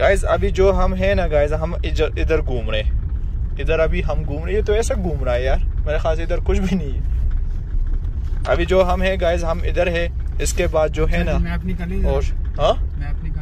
Guys अभी जो हम है ना गाइज़ हम इधर घूम रहे इधर अभी हम घूम रहे हैं। तो ऐसा घूम रहा है यार। मेरे ख्याल से इधर कुछ भी नहीं है। अभी जो हम है गाइज़ हम इधर है। इसके बाद जो है ना और हाँ?